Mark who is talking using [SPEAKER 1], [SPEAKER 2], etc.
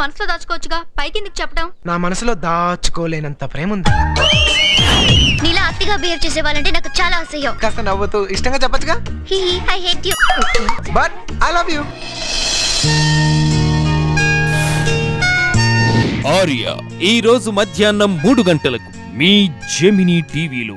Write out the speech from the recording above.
[SPEAKER 1] మనసులో దాచుకోవచ్చుగా? పైకి ఎందుకు చెప్పడం?
[SPEAKER 2] నా మనసులో దాచుకోలేనంత ప్రేమ ఉంది
[SPEAKER 3] నీలా అతిగా బిహేవ్ చేసే వాళ్ళంటే నాకు చాలా అసహ్యం.
[SPEAKER 2] కాస్త నవ్వుతూ ఇష్టంగా చెప్పొచ్చుగా?
[SPEAKER 3] He I hate you
[SPEAKER 2] but I love you
[SPEAKER 4] Arya ఈ రోజు మధ్యాహ్నం మూడు గంటలకు మీ జెమినీ టీవీలో